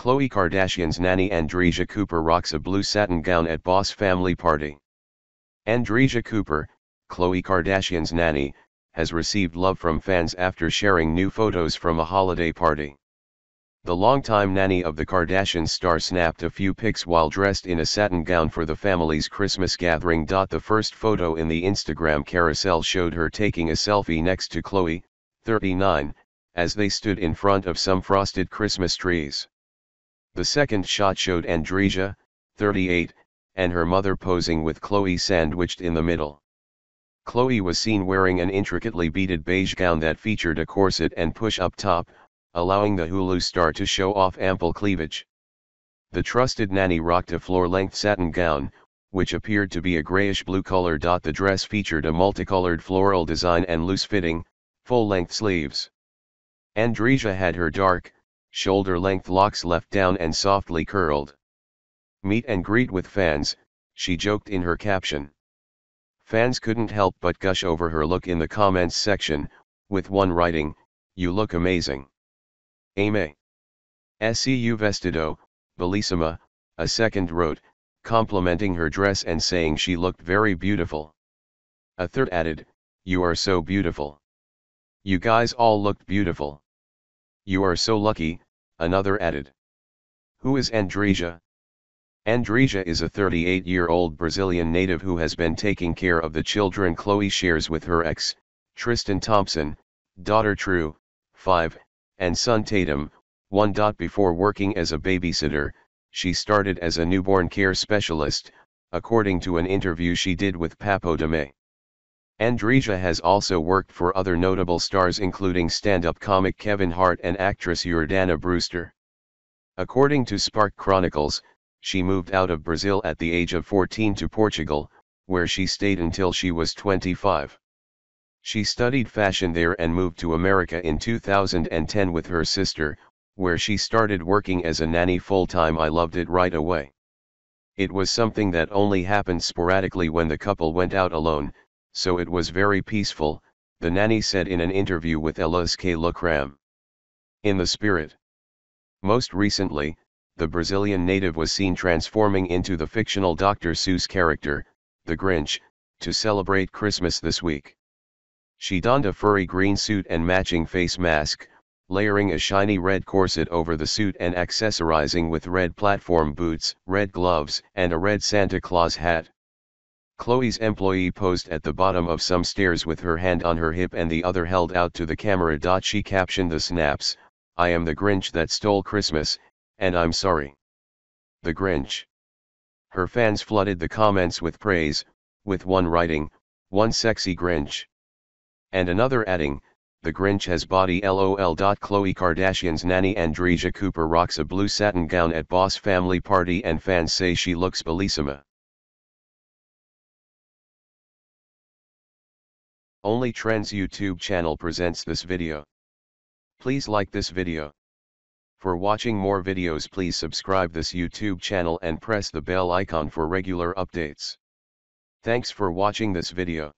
Khloe Kardashian's nanny Andreza Cooper rocks a blue satin gown at boss family party. Andreza Cooper, Khloe Kardashian's nanny, has received love from fans after sharing new photos from a holiday party. The longtime nanny of the Kardashian star snapped a few pics while dressed in a satin gown for the family's Christmas gathering. The first photo in the Instagram carousel showed her taking a selfie next to Khloe, 39, as they stood in front of some frosted Christmas trees. The second shot showed Andreza, 38, and her mother posing with Khloe sandwiched in the middle. Khloe was seen wearing an intricately beaded beige gown that featured a corset and push-up top, allowing the Hulu star to show off ample cleavage. The trusted nanny rocked a floor-length satin gown, which appeared to be a grayish-blue color. The dress featured a multicolored floral design and loose-fitting, full-length sleeves. Andreza had her dark, shoulder-length locks left down and softly curled. Meet and greet with fans, she joked in her caption. Fans couldn't help but gush over her look in the comments section, with one writing, You look amazing. Ame. SCU vestido, bellissima, a second wrote, complimenting her dress and saying she looked very beautiful. A third added, You are so beautiful. You guys all looked beautiful. You are so lucky, another added. Who is Andreza? Andreza is a 38-year-old Brazilian native who has been taking care of the children Khloe shares with her ex, Tristan Thompson, daughter True, 5, and son Tatum, 1. Before working as a babysitter, she started as a newborn care specialist, according to an interview she did with Papo de May. Andreza has also worked for other notable stars including stand-up comic Kevin Hart and actress Jordana Brewster. According to Spark Chronicles, she moved out of Brazil at the age of 14 to Portugal, where she stayed until she was 25. She studied fashion there and moved to America in 2010 with her sister, where she started working as a nanny full-time I loved it right away. It was something that only happened sporadically when the couple went out alone, so it was very peaceful, the nanny said in an interview with Elas K. Lucram. In the spirit. Most recently, the Brazilian native was seen transforming into the fictional Dr. Seuss character, the Grinch, to celebrate Christmas this week. She donned a furry green suit and matching face mask, layering a shiny red corset over the suit and accessorizing with red platform boots, red gloves, and a red Santa Claus hat. Khloe's employee posed at the bottom of some stairs with her hand on her hip and the other held out to the camera. She captioned the snaps, I am the Grinch that stole Christmas, and I'm sorry. The Grinch. Her fans flooded the comments with praise, with one writing, one sexy Grinch. And another adding, the Grinch has body lol. Khloe Kardashian's nanny Andreza Cooper rocks a blue satin gown at boss family party and fans say she looks bellissima. Only Trends YouTube channel presents this video. Please like this video. For watching more videos please subscribe this YouTube channel and press the bell icon for regular updates. Thanks for watching this video.